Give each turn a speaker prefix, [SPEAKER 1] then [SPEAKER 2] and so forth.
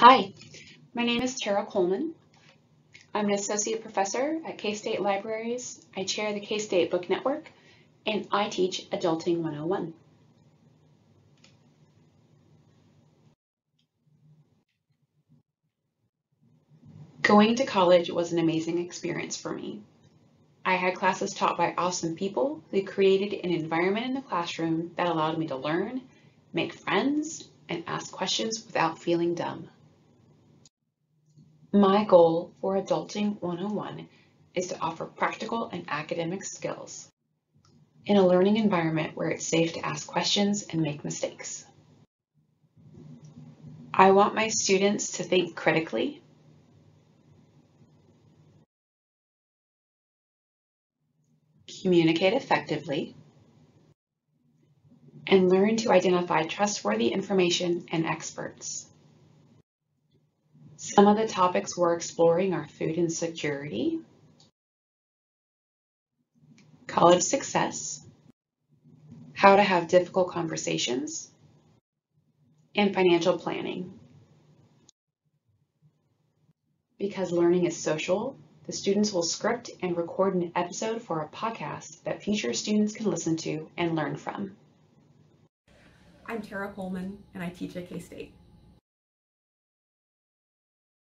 [SPEAKER 1] Hi, my name is Tara Coleman. I'm an associate professor at K-State Libraries. I chair the K-State Book Network, and I teach Adulting 101. Going to college was an amazing experience for me. I had classes taught by awesome people who created an environment in the classroom that allowed me to learn, make friends, and ask questions without feeling dumb. My goal for Adulting 101 is to offer practical and academic skills in a learning environment where it's safe to ask questions and make mistakes. I want my students to think critically communicate effectively, and learn to identify trustworthy information and experts. Some of the topics we're exploring are food insecurity, college success, how to have difficult conversations, and financial planning. Because learning is social, the students will script and record an episode for a podcast that future students can listen to and learn from.
[SPEAKER 2] I'm Tara Coleman and I teach at K-State.